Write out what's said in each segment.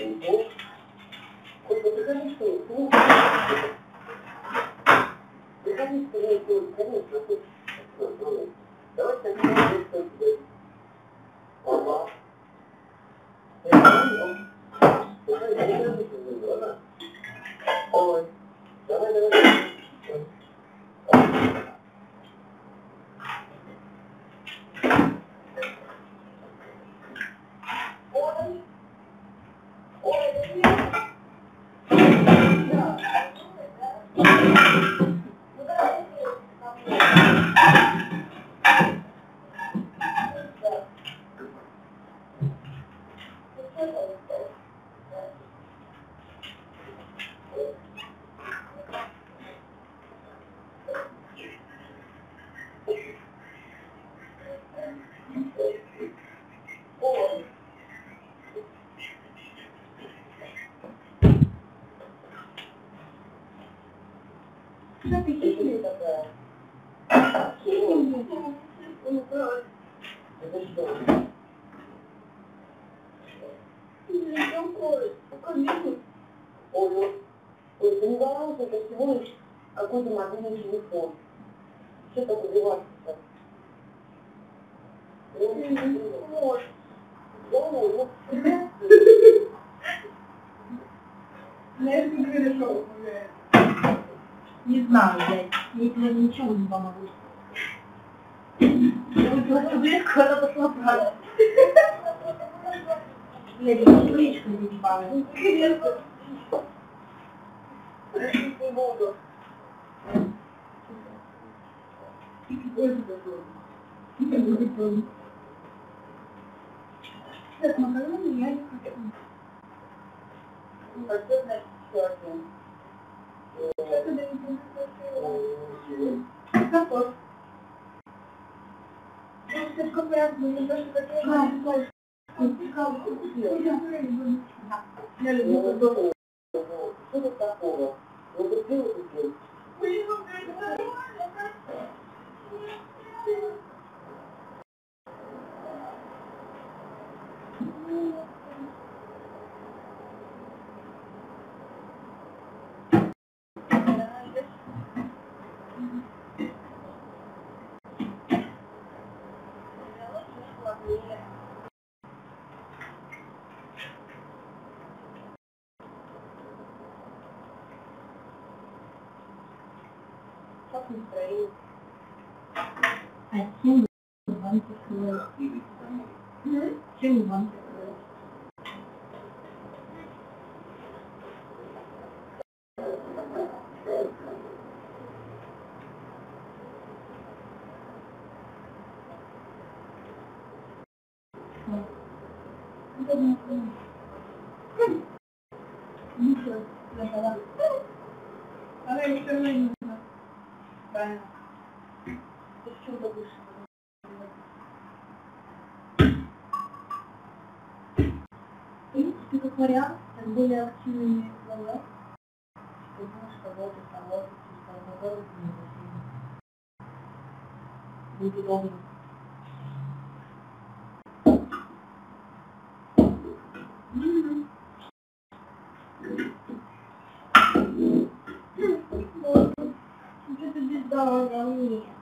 Então, quando você está no seu corpo, você está no seu corpo, você está no seu corpo, você está no seu corpo, você está no seu corpo, какой-то мобильный телефон. Что там убиваться-то? Ну, не может. Да, ну, Знаешь, как хорошо. Не знаю, блядь. Я тебе ничего не помогу. Я выпила таблетку, она пошла брать. Блядь, я табличку не. Просить не буду. Так, макароны я не хочу. А что Картоф. Просто сколько раз мы не то, что хотели. Я люблю такого? shopping for you. I came to the one to the other. Hmm? Came to the one to the other. Thank you. Правильно. Ты в чем-то вышла? В принципе, как вариант, с более активными глаза, что можешь кого-то кого-то через кого-то не Будет удобно. Oh.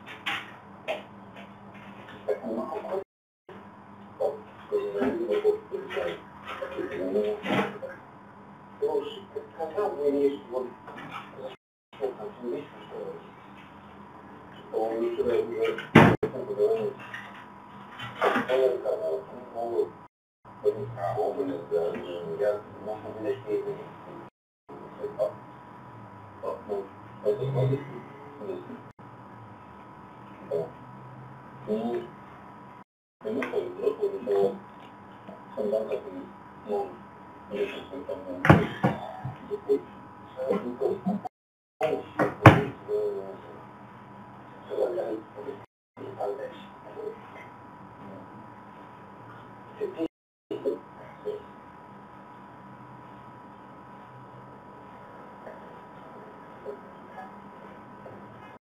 Слушай, когда вы мне вот что там видите, что что он ничего не говорит, Thank you. 你什么功能？你不会，你不会。